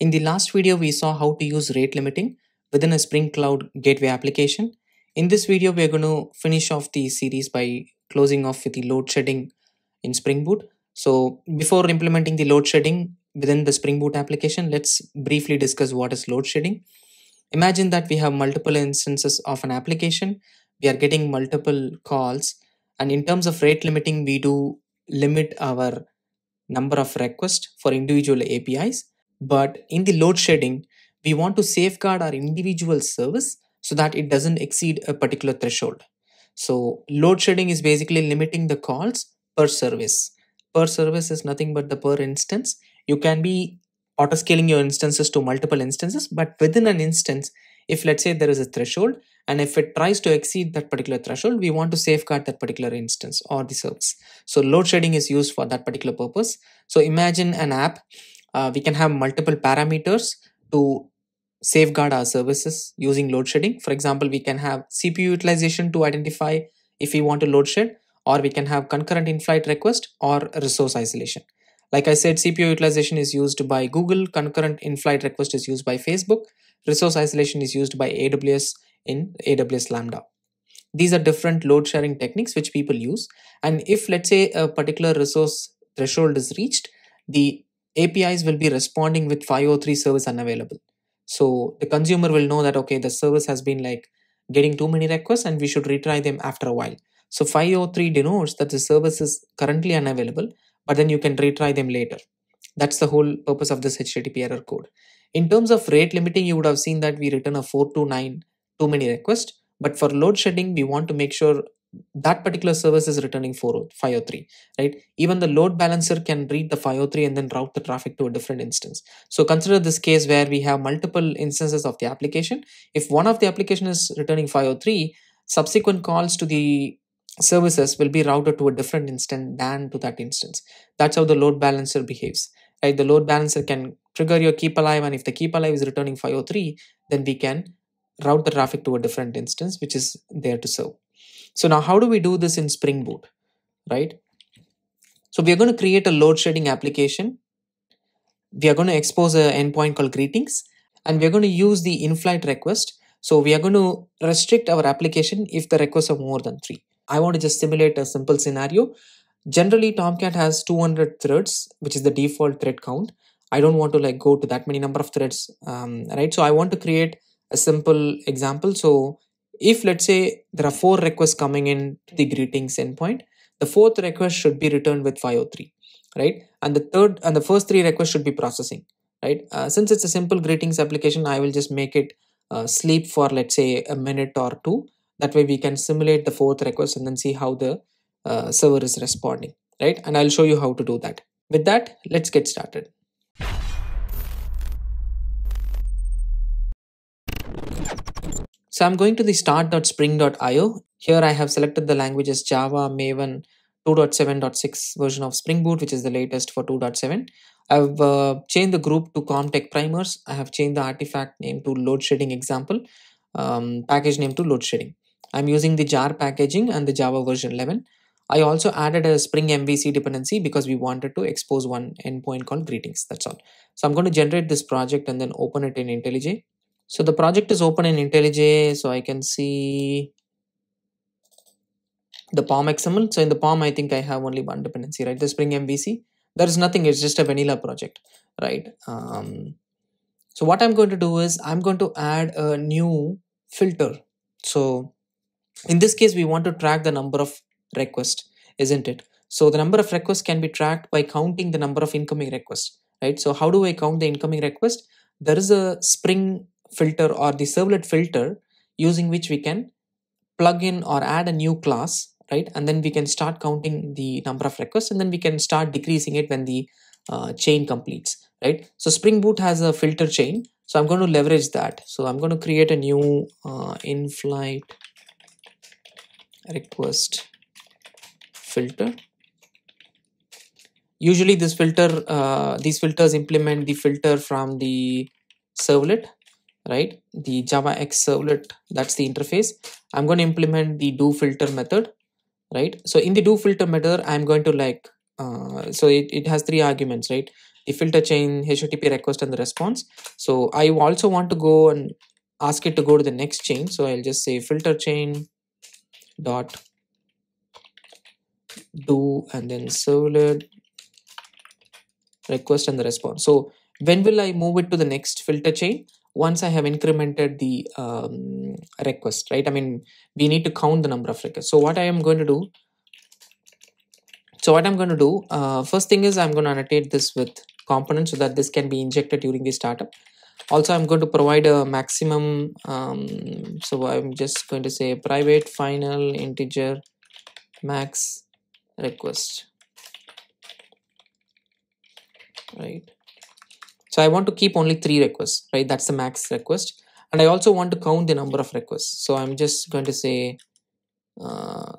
In the last video, we saw how to use rate limiting within a Spring Cloud Gateway application. In this video, we are going to finish off the series by closing off with the load shedding in Spring Boot. So before implementing the load shedding within the Spring Boot application, let's briefly discuss what is load shedding. Imagine that we have multiple instances of an application. We are getting multiple calls. And in terms of rate limiting, we do limit our number of requests for individual APIs. But in the load shedding, we want to safeguard our individual service so that it doesn't exceed a particular threshold. So load shedding is basically limiting the calls per service. Per service is nothing but the per instance. You can be auto scaling your instances to multiple instances, but within an instance, if let's say there is a threshold, and if it tries to exceed that particular threshold, we want to safeguard that particular instance or the service. So load shedding is used for that particular purpose. So imagine an app, uh, we can have multiple parameters to safeguard our services using load shedding. For example, we can have CPU utilization to identify if we want to load shed, or we can have concurrent in-flight request or resource isolation. Like I said, CPU utilization is used by Google, concurrent in-flight request is used by Facebook, resource isolation is used by AWS in AWS Lambda. These are different load shedding techniques which people use. And if let's say a particular resource threshold is reached, the APIs will be responding with 503 service unavailable. So the consumer will know that, okay, the service has been like getting too many requests and we should retry them after a while. So 503 denotes that the service is currently unavailable, but then you can retry them later. That's the whole purpose of this HTTP error code. In terms of rate limiting, you would have seen that we return a 429 too many requests. But for load shedding, we want to make sure that particular service is returning 503, right? Even the load balancer can read the 503 and then route the traffic to a different instance. So consider this case where we have multiple instances of the application. If one of the application is returning 503, subsequent calls to the services will be routed to a different instance than to that instance. That's how the load balancer behaves. Right? The load balancer can trigger your keep alive and if the keep alive is returning 503, then we can route the traffic to a different instance which is there to serve. So now how do we do this in Spring Boot, right? So we are going to create a load shedding application. We are going to expose an endpoint called greetings and we are going to use the in-flight request. So we are going to restrict our application if the requests are more than three. I want to just simulate a simple scenario. Generally, Tomcat has 200 threads, which is the default thread count. I don't want to like go to that many number of threads, um, right? So I want to create a simple example. So if let's say there are four requests coming in to the greetings endpoint, the fourth request should be returned with 503, right? And the third and the first three requests should be processing, right? Uh, since it's a simple greetings application, I will just make it uh, sleep for let's say a minute or two. That way we can simulate the fourth request and then see how the uh, server is responding, right? And I'll show you how to do that. With that, let's get started. So I'm going to the start.spring.io. Here I have selected the languages Java, Maven, 2.7.6 version of Spring Boot, which is the latest for 2.7. I've uh, changed the group to ComTech primers. I have changed the artifact name to load shedding example, um, package name to load shedding. I'm using the jar packaging and the Java version 11. I also added a Spring MVC dependency because we wanted to expose one endpoint called greetings. That's all. So I'm going to generate this project and then open it in IntelliJ. So the project is open in IntelliJ, so I can see the POM XML. So in the POM, I think I have only one dependency, right? The Spring MVC. There is nothing, it's just a vanilla project, right? Um, so what I'm going to do is I'm going to add a new filter. So in this case, we want to track the number of requests, isn't it? So the number of requests can be tracked by counting the number of incoming requests, right? So how do I count the incoming request? There is a Spring filter or the servlet filter using which we can plug in or add a new class right? And then we can start counting the number of requests and then we can start decreasing it when the uh, chain completes right? So spring boot has a filter chain. So i'm going to leverage that. So i'm going to create a new uh, in-flight request filter. Usually this filter uh, these filters implement the filter from the servlet right? The javax servlet that's the interface. I'm going to implement the do filter method right? So in the do filter method i'm going to like uh, so it, it has three arguments right? The filter chain http request and the response. So i also want to go and ask it to go to the next chain. So i'll just say filter chain dot do and then servlet request and the response. So when will i move it to the next filter chain once i have incremented the um, request right? I mean we need to count the number of requests. So what i am going to do so what i'm going to do uh, first thing is i'm going to annotate this with components so that this can be injected during the startup. Also i'm going to provide a maximum um, so i'm just going to say private final integer max request. Right so i want to keep only three requests right? That's the max request. And i also want to count the number of requests. So i'm just going to say uh,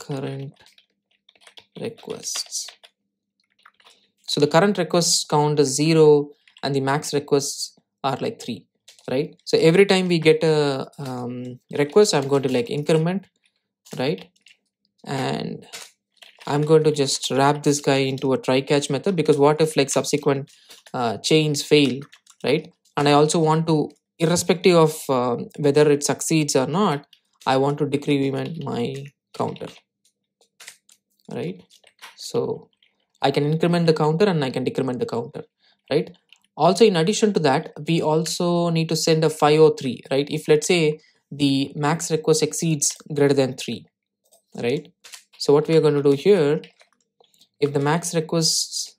current requests. So the current request count is zero and the max requests are like three right? So every time we get a um, request i'm going to like increment right? And i'm going to just wrap this guy into a try catch method because what if like subsequent uh, chains fail right? And i also want to irrespective of uh, whether it succeeds or not i want to decrement my counter right? So i can increment the counter and i can decrement the counter right? Also in addition to that we also need to send a 503 right? If let's say the max request exceeds greater than 3 right so what we are going to do here if the max requests,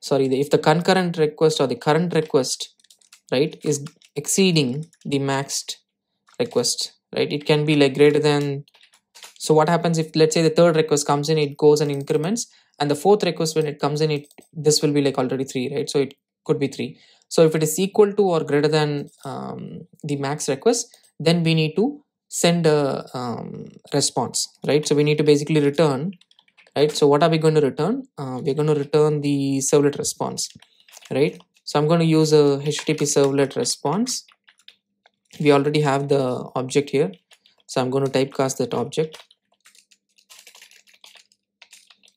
sorry if the concurrent request or the current request right is exceeding the maxed request right it can be like greater than so what happens if let's say the third request comes in it goes and increments and the fourth request when it comes in it this will be like already three right so it could be three. So if it is equal to or greater than um, the max request then we need to send a um, response right? So we need to basically return right? So what are we going to return? Uh, we're going to return the servlet response right? So i'm going to use a http servlet response. We already have the object here. So i'm going to typecast that object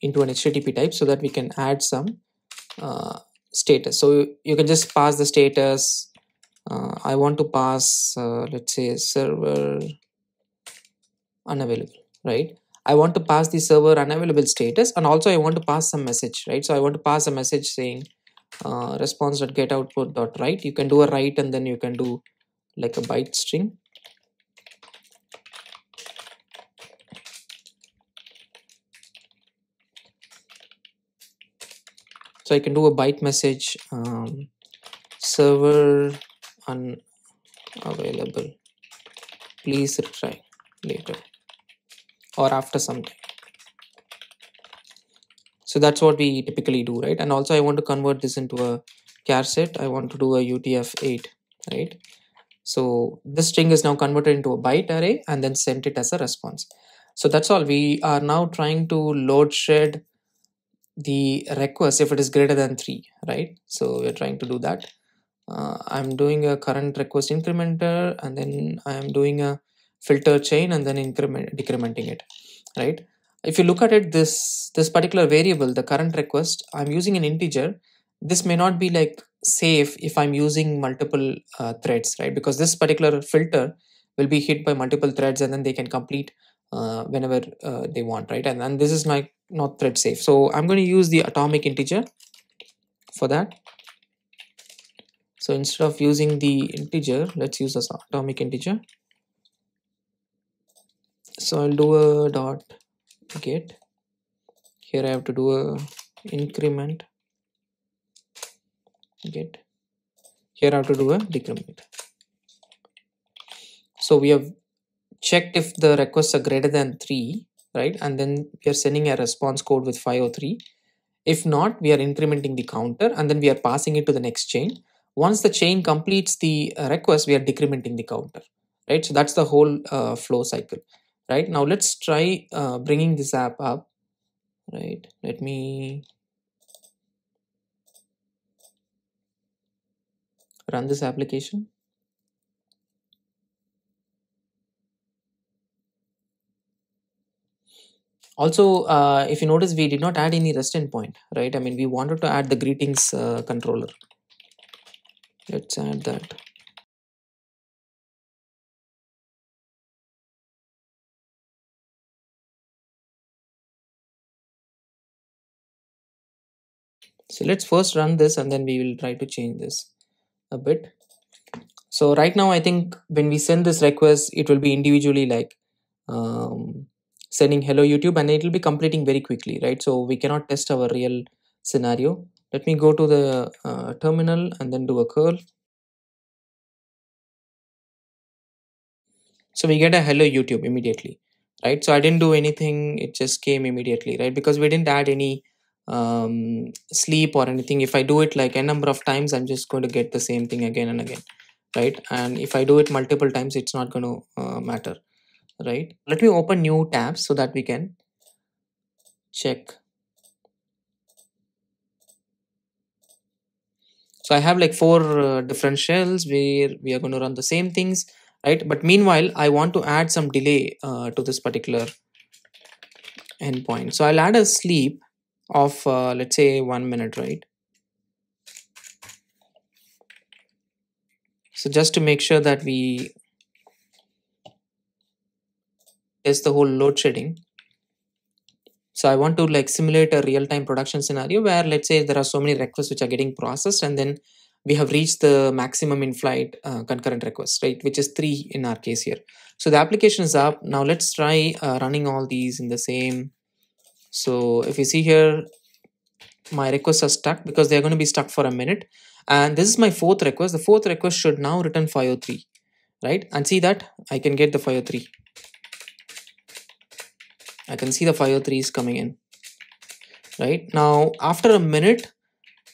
into an http type so that we can add some uh, status. So you can just pass the status uh, i want to pass uh, let's say server unavailable right? I want to pass the server unavailable status and also i want to pass some message right? So i want to pass a message saying uh, response.get output dot write you can do a write and then you can do like a byte string. So i can do a byte message um, server unavailable. Please retry later or after some time. So that's what we typically do right? And also i want to convert this into a char set. I want to do a utf-8 right? So this string is now converted into a byte array and then sent it as a response. So that's all. We are now trying to load shed the request if it is greater than 3 right? So we're trying to do that uh, i'm doing a current request incrementer and then i am doing a filter chain and then increment decrementing it right? If you look at it this this particular variable the current request i'm using an integer. This may not be like safe if i'm using multiple uh, threads right? Because this particular filter will be hit by multiple threads and then they can complete uh, whenever uh, they want right? And, and this is like not thread safe. So i'm going to use the atomic integer for that so instead of using the integer let's use this atomic integer. So i'll do a dot get. Here i have to do a increment. Get. Here i have to do a decrement. So we have checked if the requests are greater than 3 right? And then we are sending a response code with 503 if not we are incrementing the counter and then we are passing it to the next chain once the chain completes the uh, request we are decrementing the counter right so that's the whole uh, flow cycle right now let's try uh, bringing this app up right let me run this application Also, uh, if you notice, we did not add any REST endpoint, right? I mean, we wanted to add the greetings uh, controller. Let's add that. So let's first run this and then we will try to change this a bit. So right now, I think when we send this request, it will be individually like um, sending hello YouTube and it will be completing very quickly, right? So we cannot test our real scenario. Let me go to the uh, terminal and then do a curl. So we get a hello YouTube immediately, right? So I didn't do anything. It just came immediately, right? Because we didn't add any um, sleep or anything. If I do it like a number of times, I'm just going to get the same thing again and again, right? And if I do it multiple times, it's not going to uh, matter, right? Let me open new tabs so that we can check. So I have like four uh, different shells where we are going to run the same things, right? But meanwhile, I want to add some delay uh, to this particular endpoint. So I'll add a sleep of uh, let's say one minute, right? So just to make sure that we test the whole load shedding. So I want to like simulate a real-time production scenario where let's say there are so many requests which are getting processed and then we have reached the maximum in-flight uh, concurrent requests, right? Which is three in our case here. So the application is up. Now let's try uh, running all these in the same so if you see here, my requests are stuck because they're going to be stuck for a minute. And this is my fourth request. The fourth request should now return 503, right? And see that I can get the 503. I can see the 503 is coming in, right? Now, after a minute,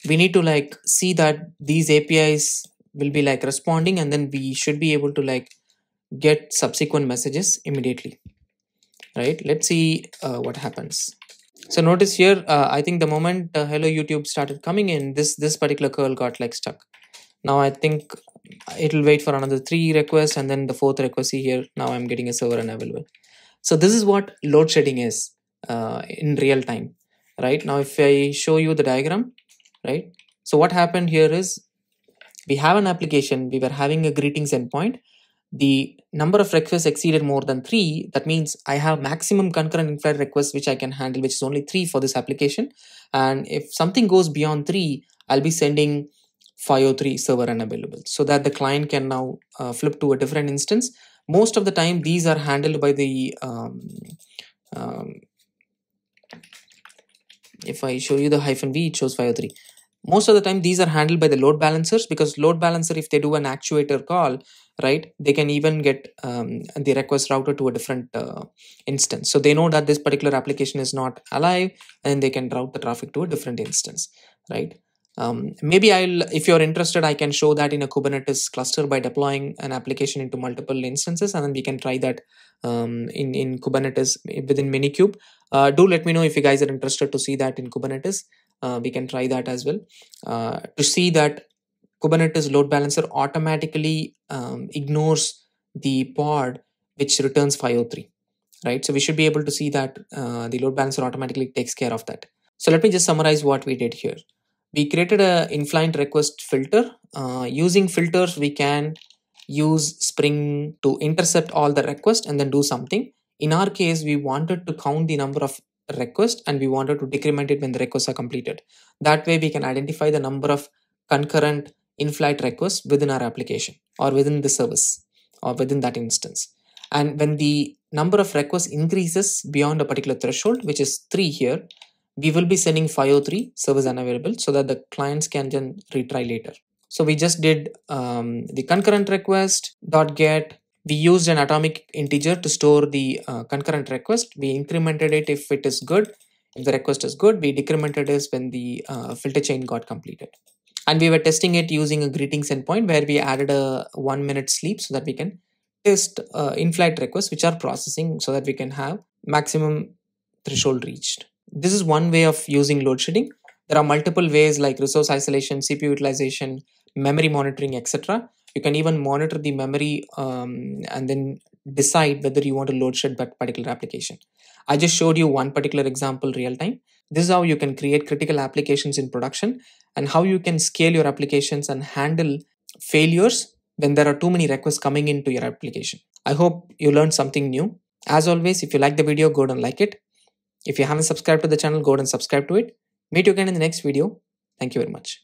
we need to like see that these APIs will be like responding and then we should be able to like get subsequent messages immediately, right? Let's see uh, what happens. So notice here, uh, I think the moment uh, Hello YouTube started coming in, this this particular curl got like stuck. Now I think it'll wait for another three requests and then the fourth request here. Now I'm getting a server unavailable. So this is what load shedding is uh, in real time, right? Now if I show you the diagram, right? So what happened here is we have an application, we were having a greetings endpoint the number of requests exceeded more than three, that means I have maximum concurrent in-flight requests which I can handle, which is only three for this application. And if something goes beyond three, I'll be sending 503 server unavailable so that the client can now uh, flip to a different instance. Most of the time, these are handled by the um, um, if I show you the hyphen V, it shows 503 most of the time these are handled by the load balancers because load balancer if they do an actuator call right they can even get um, the request routed to a different uh, instance. So they know that this particular application is not alive and they can route the traffic to a different instance right um, maybe I'll, if you're interested, I can show that in a Kubernetes cluster by deploying an application into multiple instances, and then we can try that um, in in Kubernetes within Minikube. Uh, do let me know if you guys are interested to see that in Kubernetes. Uh, we can try that as well. Uh, to see that Kubernetes load balancer automatically um, ignores the pod which returns 503 right? So we should be able to see that uh, the load balancer automatically takes care of that. So let me just summarize what we did here we created a in-flight request filter uh, using filters we can use spring to intercept all the requests and then do something in our case we wanted to count the number of requests and we wanted to decrement it when the requests are completed. That way we can identify the number of concurrent in-flight requests within our application or within the service or within that instance. And when the number of requests increases beyond a particular threshold, which is 3 here, we will be sending 503 service unavailable so that the clients can then retry later. So we just did um, the concurrent request dot get we used an atomic integer to store the uh, concurrent request. We incremented it if it is good. If the request is good, we decremented it when the uh, filter chain got completed. And we were testing it using a greetings endpoint where we added a one minute sleep so that we can test uh, in-flight requests which are processing so that we can have maximum threshold reached. This is one way of using load shedding. There are multiple ways like resource isolation, CPU utilization, memory monitoring, etc you can even monitor the memory um, and then decide whether you want to load shed that particular application. I just showed you one particular example real time. This is how you can create critical applications in production and how you can scale your applications and handle failures when there are too many requests coming into your application. I hope you learned something new. As always, if you like the video, go and like it. If you haven't subscribed to the channel, go ahead and subscribe to it. Meet you again in the next video. Thank you very much.